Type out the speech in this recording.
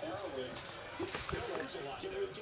heroin. Steroids a lot.